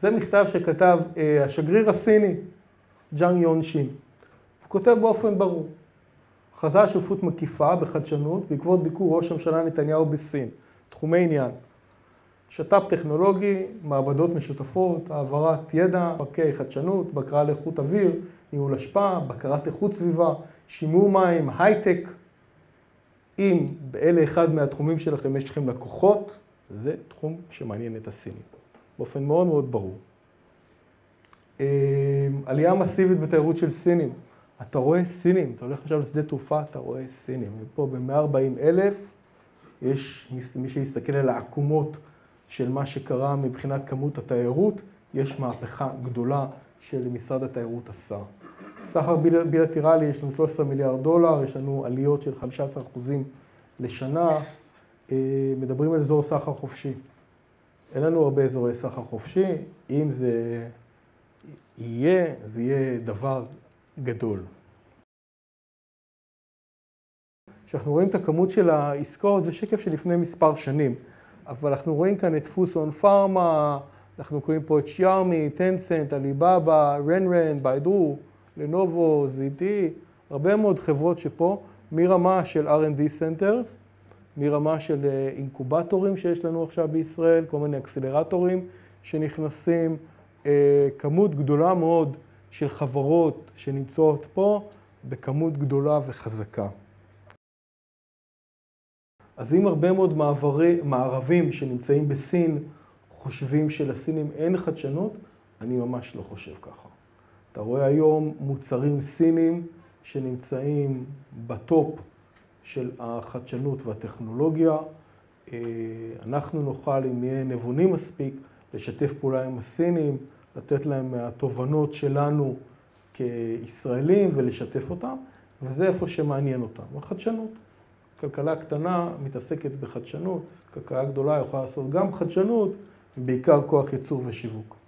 זה מכתב שכתב אה, השגריר הסיני, ג'אן יונג שין. הוא כותב באופן ברור. הכרזה על שותפות מקיפה בחדשנות בעקבות ביקור ראש הממשלה נתניהו בסין. תחומי עניין. שת"פ טכנולוגי, מעבדות משותפות, העברת ידע, פארקי חדשנות, בקרה לאיכות אוויר, ניהול אשפה, בקרת איכות סביבה, שימור מים, הייטק. אם באלה אחד מהתחומים שלכם יש לכם לקוחות, זה תחום שמעניין את הסינים, באופן מאוד מאוד ברור. אה, עלייה מסיבית בתיירות של סינים. אתה רואה סינים, אתה הולך עכשיו לשדה תעופה, אתה רואה סינים. פה ב-140 אלף, יש מי שיסתכל על העקומות של מה שקרה מבחינת כמות התיירות, יש מהפכה גדולה של משרד התיירות עשה. סחר בילטרלי, יש לנו 13 מיליארד דולר, יש לנו עליות של 15 אחוזים לשנה, אה, מדברים על אזור סחר חופשי. אין לנו הרבה אזורי סחר חופשי, אם זה יהיה, זה יהיה דבר גדול. כשאנחנו רואים את הכמות של העסקאות, זה שקף של לפני מספר שנים, אבל אנחנו רואים כאן את דפוס און פארמה, אנחנו קוראים פה את שיארמי, טנסנט, עליבאבא, רנרן, ביידרו, לנובו, ZT, הרבה מאוד חברות שפה, מרמה של R&D Centers, מרמה של אה, אינקובטורים שיש לנו עכשיו בישראל, כל מיני אקסלרטורים שנכנסים, אה, כמות גדולה מאוד של חברות שנמצאות פה בכמות גדולה וחזקה. אז אם הרבה מאוד מעברי, מערבים שנמצאים בסין חושבים שלסינים אין חדשנות, אני ממש לא חושב ככה. אתה רואה היום מוצרים סינים שנמצאים בטופ של החדשנות והטכנולוגיה. אה, אנחנו נוכל, אם נהיה נבונים מספיק, לשתף פעולה עם הסינים, לתת להם מהתובנות שלנו כישראלים ולשתף אותם, וזה איפה שמעניין אותם, החדשנות. כלכלה קטנה מתעסקת בחדשנות, כלכלה גדולה יכולה לעשות גם חדשנות, ובעיקר כוח ייצור ושיווק.